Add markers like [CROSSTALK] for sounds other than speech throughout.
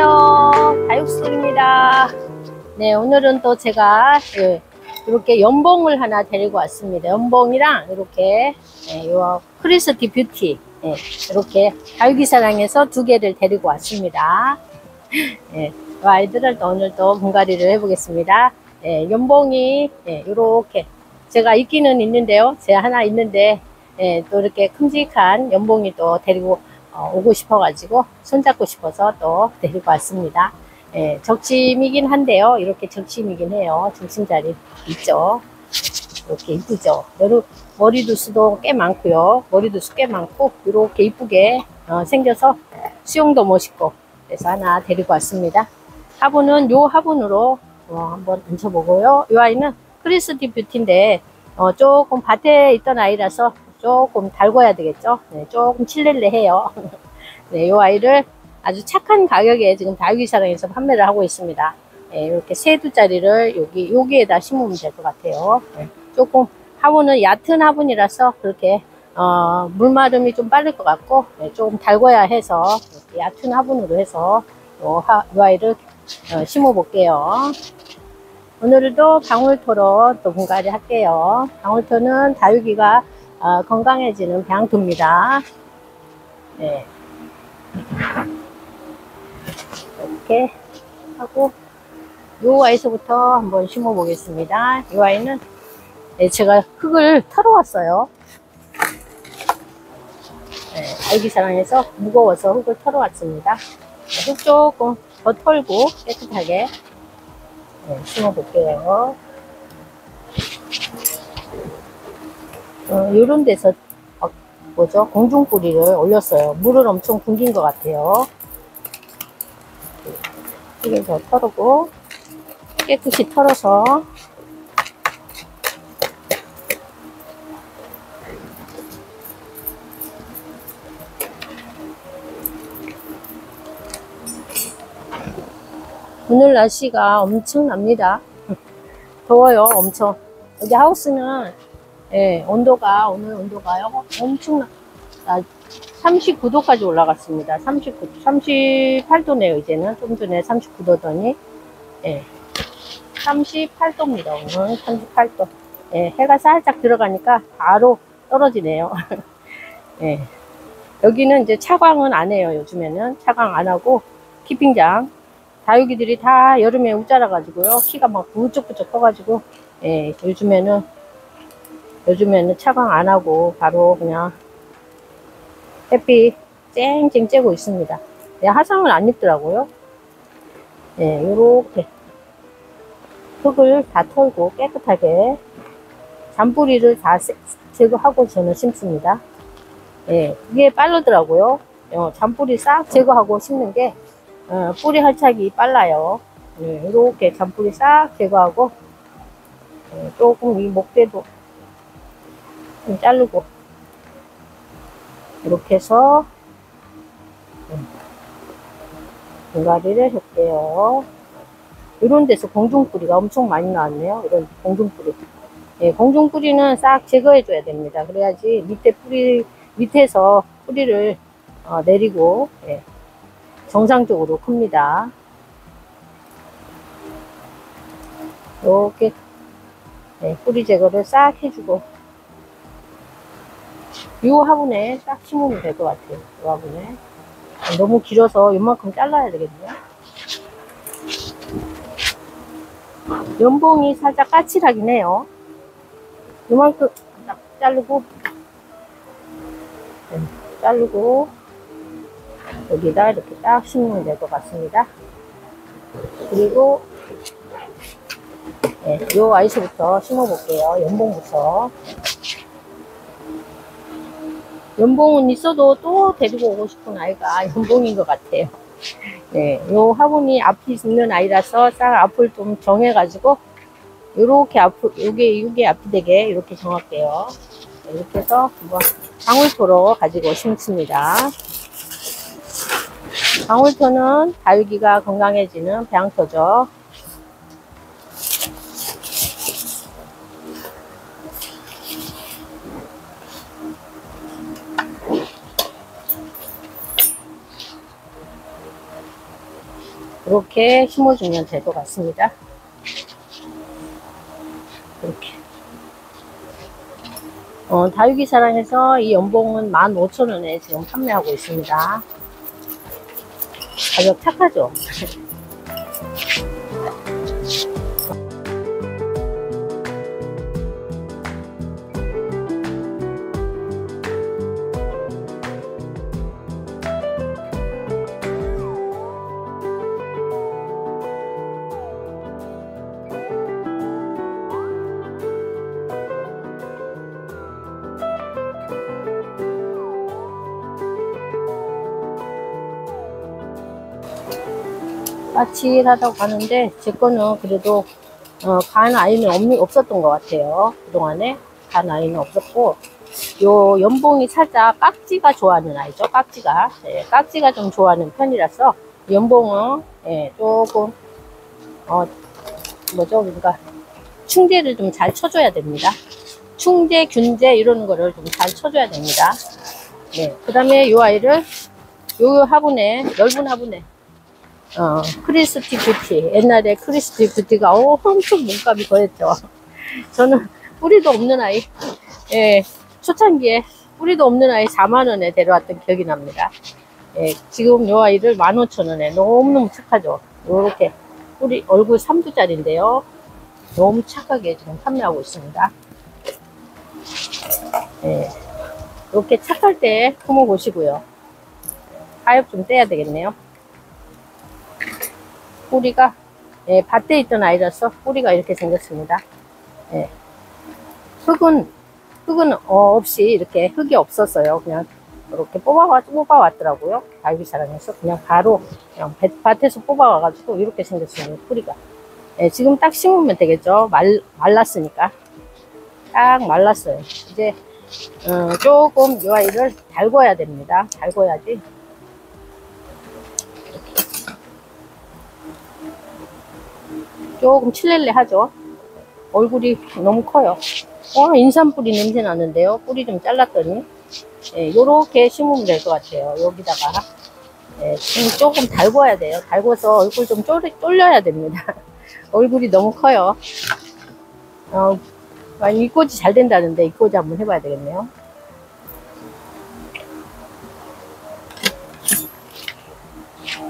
안녕하세요. 다육수입니다. 네, 오늘은 또 제가 예, 이렇게 연봉을 하나 데리고 왔습니다. 연봉이랑 이렇게 예, 요 크리스티 뷰티 예, 이렇게 다육이사랑에서 두 개를 데리고 왔습니다. 예, 이 아이들을 또 오늘 또 분갈이를 해보겠습니다. 예, 연봉이 예, 이렇게 제가 있기는 있는데요. 제가 하나 있는데 예, 또 이렇게 큼직한 연봉이 또 데리고 어, 오고 싶어가지고 손잡고 싶어서 또 데리고 왔습니다. 예, 적심이긴 한데요. 이렇게 적심이긴 해요. 중심자리 있죠. 이렇게 이쁘죠. 머리두수도 꽤 많고요. 머리두수 꽤 많고 이렇게 이쁘게 어, 생겨서 수영도 멋있고 그래서 하나 데리고 왔습니다. 화분은 요 화분으로 어, 한번 얹혀보고요. 이 아이는 크리스티 뷰티인데 어, 조금 밭에 있던 아이라서 조금 달궈야 되겠죠. 네, 조금 칠렐레 해요. [LAUGHS] 네, 이 아이를 아주 착한 가격에 지금 다육이사랑에서 판매를 하고 있습니다. 네, 이렇게 세 두짜리를 여기, 여기에다 심으면 될 것 같아요. 네, 조금 화분은 얕은 화분이라서 그렇게, 어, 물마름이 좀 빠를 것 같고, 네, 조금 달궈야 해서, 얕은 화분으로 해서, 요, 하, 요 아이를 어, 심어 볼게요. 오늘도 방울토로 또 분갈이 할게요. 방울토는 다육이가 어, 건강해지는 병토입니다. 네. 이렇게 하고 요 아이서부터 한번 심어 보겠습니다. 이 아이는 네, 제가 흙을 털어 왔어요. 네, 알기사랑에서 무거워서 흙을 털어 왔습니다. 흙 조금 더 털고 깨끗하게 네, 심어 볼게요. 어, 이런 데서 어, 뭐죠? 공중뿌리를 올렸어요. 물을 엄청 굶긴 것 같아요. 이게 더 털고 깨끗이 털어서 오늘 날씨가 엄청납니다. [LAUGHS] 더워요 엄청. 여기 하우스는 예, 온도가, 오늘 온도가요, 엄청나, 아, 39도까지 올라갔습니다. 39, 38도네요, 이제는. 좀 전에 39도더니, 예, 38도입니다, 오늘. 38도. 예, 해가 살짝 들어가니까 바로 떨어지네요. [LAUGHS] 예. 여기는 이제 차광은 안 해요, 요즘에는. 차광 안 하고, 키핑장. 다육이들이 다 여름에 우자라 가지고요. 키가 막 부쩍부쩍 커가지고, 예, 요즘에는 요즘에는 차광 안 하고 바로 그냥 햇빛 쨍쨍 쬐고 있습니다. 네, 화상을 안 입더라고요. 네, 요렇게 흙을 다 털고 깨끗하게 잔뿌리를 다 제거하고 저는 심습니다. 예, 이게 빠르더라고요. 어, 잔뿌리 싹 제거하고 심는 게 어, 뿌리 활착이 빨라요. 예, 이렇게 잔뿌리 싹 제거하고 예, 조금 이 목대도 좀 자르고 이렇게 해서 분갈이를 할게요. 이런 데서 공중뿌리가 엄청 많이 나왔네요. 이런 공중뿌리. 예, 공중뿌리는 싹 제거해 줘야 됩니다. 그래야지 밑에 뿌리, 밑에서 뿌리를 어, 내리고 예, 정상적으로 큽니다. 이렇게 예, 뿌리 제거를 싹 해주고 이 화분에 딱 심으면 될 것 같아요. 이 화분에. 너무 길어서 이만큼 잘라야 되겠네요. 연봉이 살짝 까칠하긴 해요. 이만큼 딱 자르고, 네, 자르고, 여기다 이렇게 딱 심으면 될 것 같습니다. 그리고, 네, 요 아이스부터 심어볼게요. 연봉부터. 연봉은 있어도 또 데리고 오고 싶은 아이가 연봉인 것 같아요. [LAUGHS] 네, 요 화분이 앞이 있는 아이라서 딱 앞을 좀 정해가지고 요렇게 앞, 요게, 요게 앞이 되게 이렇게 정할게요. 네, 이렇게 해서 한번 방울토로 가지고 심습니다. 방울토는 다육이가 건강해지는 배양토죠. 그렇게 심어주면 될 것 같습니다. 이렇게. 어, 다육이 사랑에서 이 연봉은 15,000원에 지금 판매하고 있습니다. 가격 착하죠? [LAUGHS] 까칠하다고 하는데 제 거는 그래도 어, 간 아이는 없, 없었던 것 같아요. 그동안에 간 아이는 없었고 요 연봉이 살짝 깍지가 좋아하는 아이죠. 깍지가 예, 깍지가 좀 좋아하는 편이라서 연봉은 예, 조금 어 뭐죠 그러니까 충제를 좀 잘 쳐줘야 됩니다. 충제, 균제 이런 거를 좀 잘 쳐줘야 됩니다. 네, 그 다음에 요 아이를 요 화분에 넓은 화분에 어, 크리스티 뷰티. 옛날에 크리스티 뷰티가 어, 엄청 몸값이 거했죠. 저는 뿌리도 없는 아이, 예, 초창기에 뿌리도 없는 아이 4만원에 데려왔던 기억이 납니다. 예, 지금 요 아이를 15,000원에 너무너무 착하죠. 요렇게 뿌리, 얼굴 3두짜리인데요. 너무 착하게 지금 판매하고 있습니다. 예, 이렇게 착할 때 품어 보시고요. 가엽 좀 떼야 되겠네요. 뿌리가 예, 밭에 있던 아이라서 뿌리가 이렇게 생겼습니다. 예. 흙은 흙은 어, 없이 이렇게 흙이 없었어요. 그냥 이렇게 뽑아와 뽑아왔더라고요. 다육이 사랑에서 그냥 바로 그냥 밭- 밭에서 뽑아와가지고 이렇게 생겼습니다. 뿌리가. 예, 지금 딱 심으면 되겠죠. 말 말랐으니까 딱 말랐어요. 이제 어, 조금 이 아이를 달궈야 됩니다. 달궈야지 조금 칠렐레 하죠. 얼굴이 너무 커요. 와, 인삼뿌리 냄새 나는데요. 뿌리 좀 잘랐더니. 예, 요렇게 심으면 될 것 같아요. 여기다가. 예, 조금 달궈야 돼요. 달궈서 얼굴 좀 쫄, 쫄려야 됩니다. [LAUGHS] 얼굴이 너무 커요. 어, 아, 이꼬지 잘 된다는데 이꼬지 한번 해봐야 되겠네요.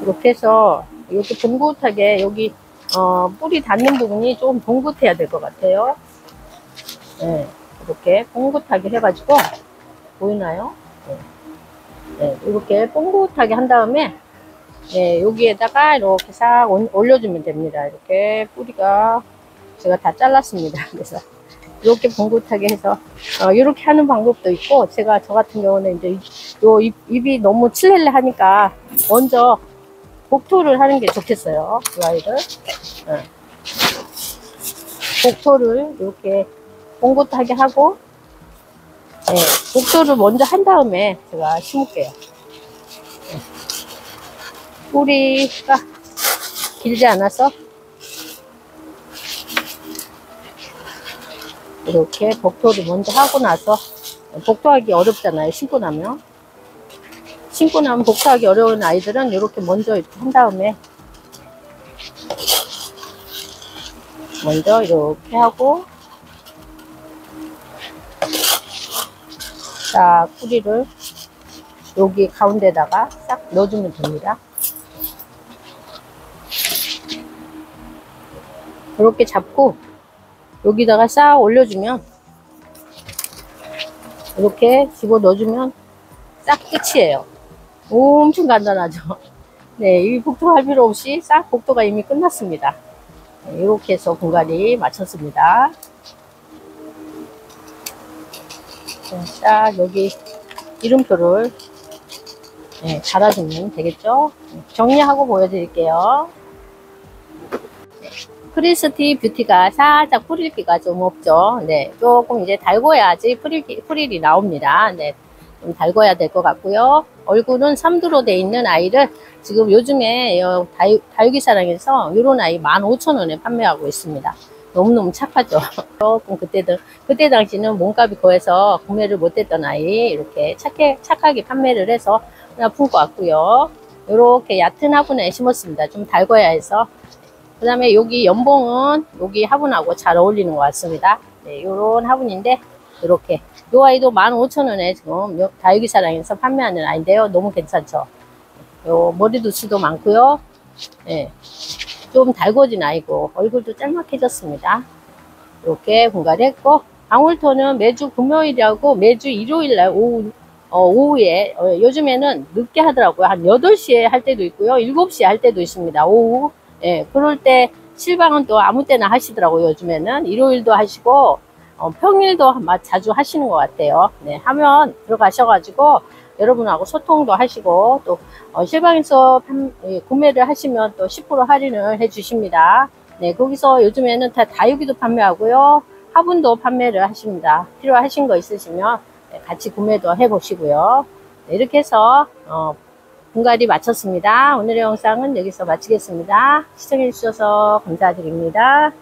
이렇게 해서 이렇게 동긋하게 여기 어, 뿌리 닿는 부분이 조금 동긋해야 될 것 같아요. 네, 이렇게 동긋하게 해가지고 보이나요? 네. 네, 이렇게 동긋하게 한 다음에 네, 여기에다가 이렇게 싹 올- 올려주면 됩니다. 이렇게 뿌리가 제가 다 잘랐습니다. [LAUGHS] 그래서 이렇게 봉긋하게 해서 어, 이렇게 하는 방법도 있고 제가 저 같은 경우는 이제 이- 요 입, 입이 너무 칠렐레 하니까 먼저 복토를 하는 게 좋겠어요. 이 아이를. 어. 복토를 이렇게 봉긋하게 하고 네, 복토를 먼저 한 다음에 제가 심을게요. 네. 뿌리가 길지 않아서 이렇게 복토를 먼저 하고 나서 복토하기 어렵잖아요. 신고 나면. 신고 나면 복토하기 어려운 아이들은 이렇게 먼저 이렇게 한 다음에 먼저 이렇게 하고 딱 뿌리를 여기 가운데다가 싹 넣어주면 됩니다. 이렇게 잡고 여기다가 싹 올려주면 이렇게 집어 넣어주면 싹 끝이에요. 엄청 간단하죠. [LAUGHS] 네, 이 복도할 필요 없이 싹 복도가 이미 끝났습니다. 네, 이렇게 해서 공간이 마쳤습니다. 네, 딱 여기 이름표를 네, 달아주면 되겠죠. 네, 정리하고 보여드릴게요. 크리스티 뷰티가 살짝 프릴기가 좀 없죠. 네, 조금 이제 달궈야지 프릴기, 프릴이 나옵니다. 네, 좀 달궈야 될 것 같고요. 얼굴은 3두로 돼 있는 아이를 지금 요즘에 요 다육, 다육이 사랑에서 이런 아이 15,000원에 판매하고 있습니다. 너무너무 착하죠. [LAUGHS] 조금 그때도, 그때 당시는 몸값이 거해서 구매를 못했던 아이 이렇게 착해, 착하게 판매를 해서 그냥 품고 왔고요. 이렇게 얕은 화분에 심었습니다. 좀 달궈야 해서. 그 다음에 여기 연봉은 여기 화분하고 잘 어울리는 것 같습니다. 네, 요런 화분인데, 이렇게. 요 아이도 15,000원에 지금 요 다육이사랑에서 판매하는 아이인데요. 너무 괜찮죠? 요 머리도 수도 많고요. 네, 좀 달궈진 아이고, 얼굴도 짤막해졌습니다. 이렇게 분갈이 했고, 방울토는 매주 금요일하고 매주 일요일날 오후, 어, 오후에, 어, 요즘에는 늦게 하더라고요. 한 8시에 할 때도 있고요. 7시에 할 때도 있습니다. 오후. 예, 그럴 때 실방은 또 아무 때나 하시더라고요. 요즘에는. 일요일도 하시고, 어, 평일도 아마 자주 하시는 것 같아요. 네, 하면 들어가셔가지고 여러분하고 소통도 하시고 또 어, 실방에서 판- 예, 구매를 하시면 또 10% 할인을 해주십니다. 네, 거기서 요즘에는 다 다육이도 판매하고요. 화분도 판매를 하십니다. 필요하신 거 있으시면 네, 같이 구매도 해보시고요. 네, 이렇게 해서 어, 분갈이 마쳤습니다. 오늘의 영상은 여기서 마치겠습니다. 시청해주셔서 감사드립니다.